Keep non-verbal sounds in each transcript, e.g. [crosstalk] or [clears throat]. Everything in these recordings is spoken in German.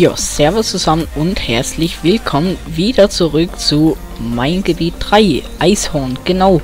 Ja, servus zusammen und herzlich willkommen wieder zurück zu Mein Gebiet 3, Eishorn, genau.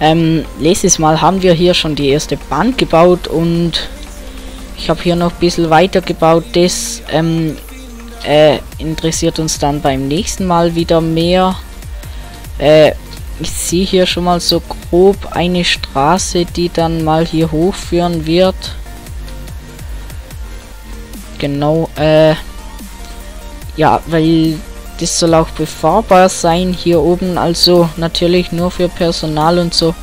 Ähm, letztes Mal haben wir hier schon die erste Bahn gebaut und ich habe hier noch ein bisschen weiter gebaut. Das ähm, äh, interessiert uns dann beim nächsten Mal wieder mehr. Äh, ich sehe hier schon mal so grob eine Straße, die dann mal hier hochführen wird. Genau, äh, ja, weil das soll auch befahrbar sein hier oben, also natürlich nur für Personal und so.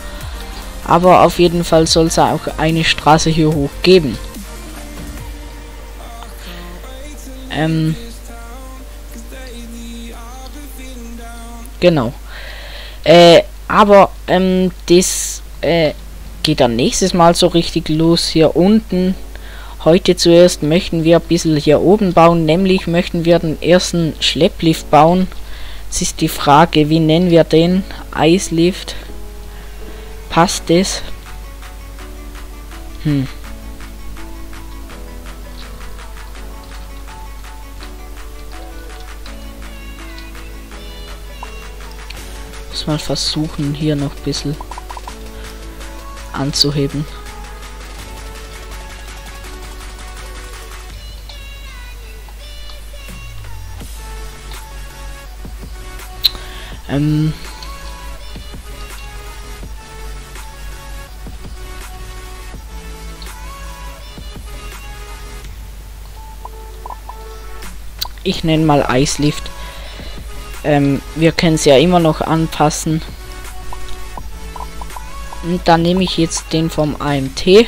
Aber auf jeden Fall soll es auch eine Straße hier hoch geben. Ähm, genau. Äh, aber ähm, das äh, geht dann nächstes Mal so richtig los hier unten. Heute zuerst möchten wir ein bisschen hier oben bauen, nämlich möchten wir den ersten Schlepplift bauen. Es ist die Frage, wie nennen wir den? Eislift. Passt das? Hm. Muss mal versuchen, hier noch ein bisschen anzuheben. Ähm ich nenne mal Eislift. Ähm, wir können es ja immer noch anpassen. Und dann nehme ich jetzt den vom AMT.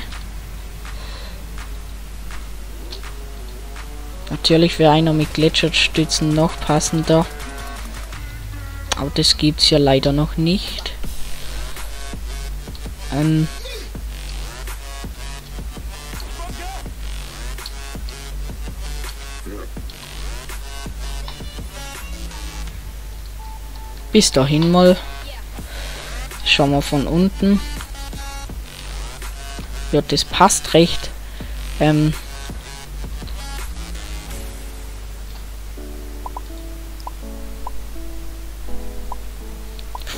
Natürlich wäre einer mit Gletscherstützen noch passender. Aber das gibt es ja leider noch nicht. Ähm Bis dahin mal. Schauen wir von unten. Ja, das passt recht. Ähm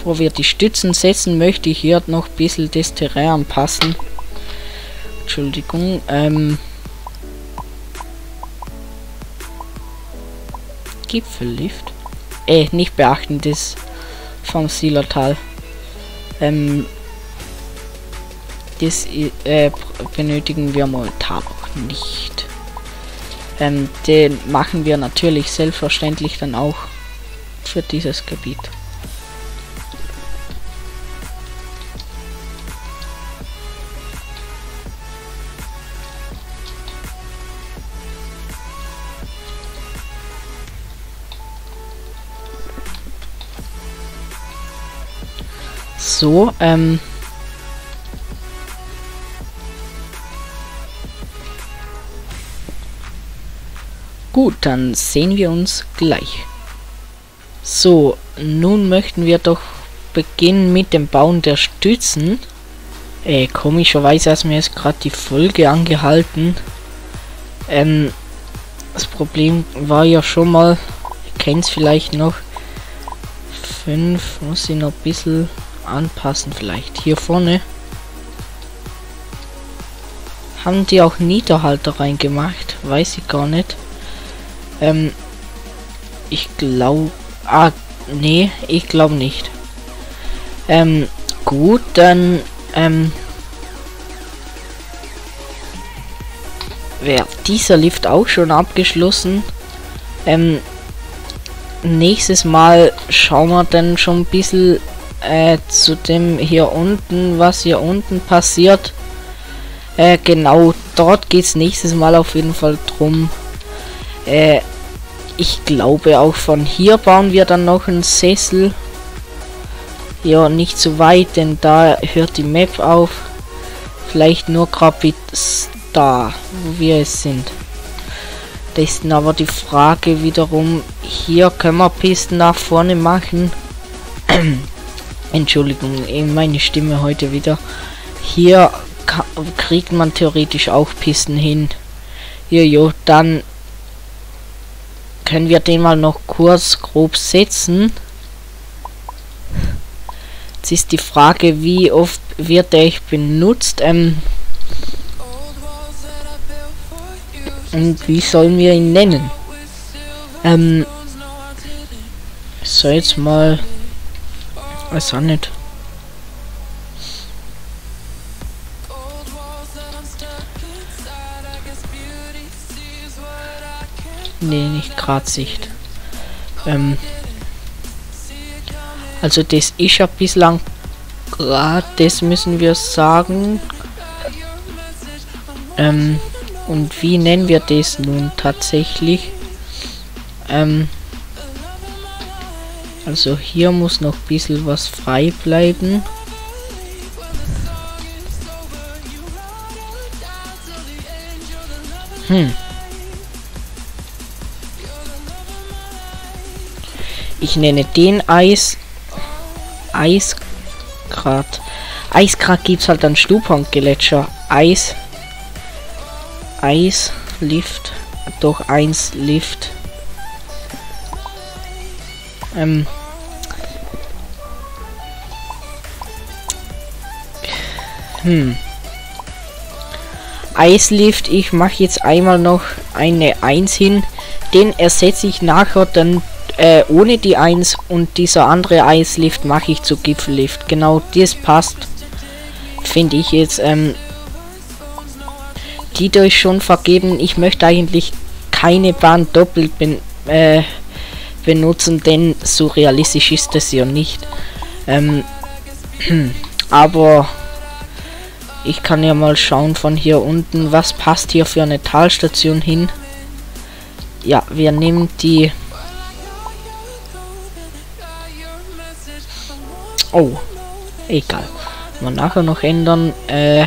bevor wir die Stützen setzen, möchte ich hier noch ein bisschen das Terrain anpassen. Entschuldigung, ähm... Gipfellift? Äh, nicht beachten, das vom Silertal. Ähm... Das äh, benötigen wir momentan noch nicht. Ähm, den machen wir natürlich selbstverständlich dann auch für dieses Gebiet. So, ähm... Gut, dann sehen wir uns gleich. So, nun möchten wir doch beginnen mit dem Bauen der Stützen. Äh, komischerweise hat mir jetzt gerade die Folge angehalten. Ähm, das Problem war ja schon mal, ihr kennt es vielleicht noch, 5, muss ich noch ein bisschen anpassen vielleicht. Hier vorne haben die auch Niederhalter reingemacht. Weiß ich gar nicht. Ähm, ich glaube... Ah, nee, ich glaube nicht. Ähm, gut, dann... Ähm, wäre dieser Lift auch schon abgeschlossen. Ähm, nächstes Mal schauen wir dann schon ein bisschen äh, zu dem hier unten, was hier unten passiert. Äh, genau, dort geht es nächstes Mal auf jeden Fall drum. Äh, ich glaube auch von hier bauen wir dann noch einen Sessel. Ja, nicht zu weit, denn da hört die Map auf. Vielleicht nur gerade da, wo wir es sind. Das ist aber die Frage wiederum, hier können wir Pisten nach vorne machen. [clears throat] Entschuldigung, meine Stimme heute wieder. Hier kriegt man theoretisch auch Pisten hin. Jojo, dann können wir den mal noch kurz grob setzen. Jetzt ist die Frage, wie oft wird der benutzt. Ähm, und wie sollen wir ihn nennen? Ähm, so jetzt mal, weiß auch nicht. Nee, nicht Gradsicht. Ähm, also das ist ja bislang grad, das müssen wir sagen. Ähm, und wie nennen wir das nun tatsächlich? Ähm, also hier muss noch ein bisschen was frei bleiben. Hm. Ich nenne den Eis Eisgrad. Eisgrad gibt's halt an Stupon-Gletscher. Eis. Eis. Lift. Doch eins Lift. Ähm. Hm. Eislift, ich mache jetzt einmal noch eine 1 hin. Den ersetze ich nachher dann äh, ohne die 1 und dieser andere Eislift mache ich zu Gipfellift. Genau, das passt. Finde ich jetzt. Ähm, die durch schon vergeben. Ich möchte eigentlich keine Bahn doppelt ben, äh, benutzen, denn so realistisch ist das ja nicht. Ähm, [clears throat] aber ich kann ja mal schauen von hier unten, was passt hier für eine Talstation hin. Ja, wir nehmen die Oh, egal. Mal nachher noch ändern. Äh.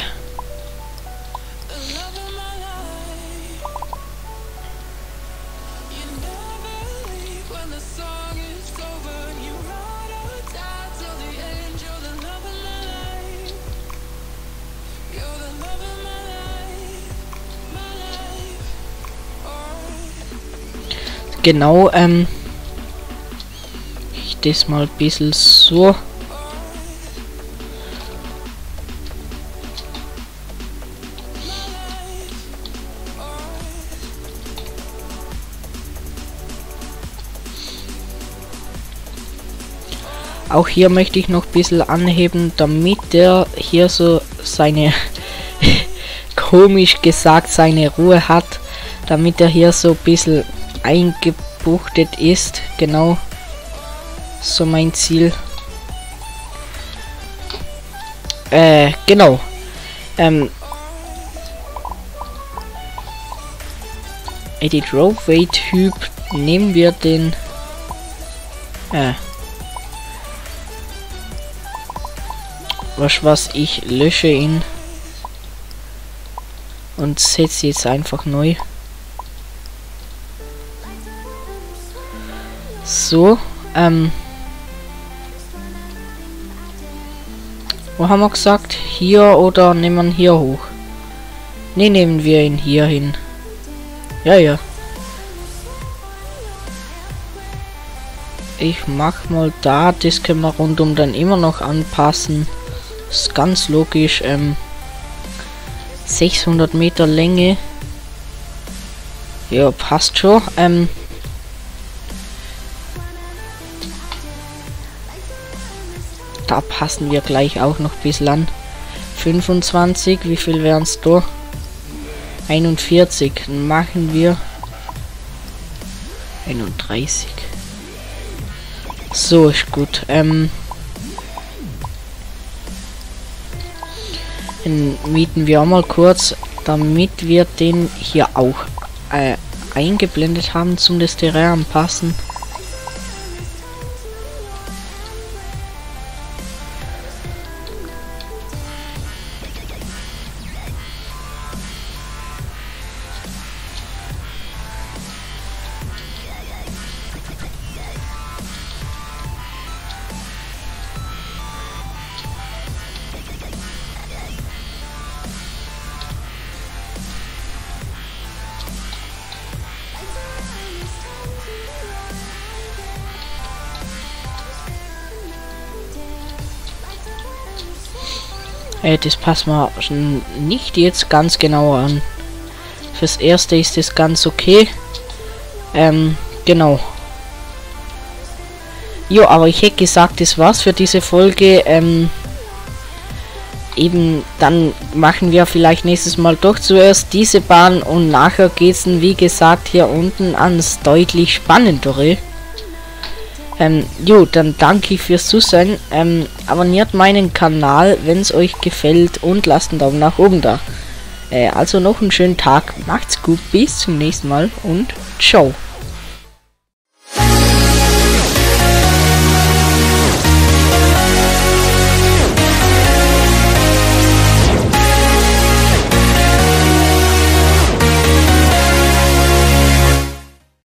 Genau, ähm, ich das mal ein bisschen so Auch hier möchte ich noch ein bisschen anheben, damit der hier so seine, [laughs] komisch gesagt, seine Ruhe hat. Damit er hier so ein bisschen eingebuchtet ist. Genau. So mein Ziel. Äh, genau. Ähm, Edit Roadway Typ nehmen wir den äh, was was ich lösche ihn und setze jetzt einfach neu so ähm wo haben wir gesagt hier oder nehmen wir hier hoch ne nehmen wir ihn hier hin ja ja ich mach mal da das können wir rundum dann immer noch anpassen ist ganz logisch. Ähm, 600 Meter Länge. Ja, passt schon. Ähm, da passen wir gleich auch noch bis an. 25, wie viel wären es da? 41, dann machen wir 31. So, ist gut. Ähm, Den mieten wir auch mal kurz, damit wir den hier auch äh, eingeblendet haben zum das Terrain passen. Äh, das wir schon nicht jetzt ganz genau an. Fürs erste ist es ganz okay. Ähm, genau. Jo, aber ich hätte gesagt, das war's für diese Folge. Ähm, eben, dann machen wir vielleicht nächstes Mal doch zuerst diese Bahn und nachher geht's wie gesagt hier unten ans deutlich spannendere. Ähm, jo, dann danke ich fürs Zusehen. Ähm, abonniert meinen Kanal, wenn es euch gefällt und lasst einen Daumen nach oben da. Äh, also noch einen schönen Tag. Macht's gut, bis zum nächsten Mal und ciao.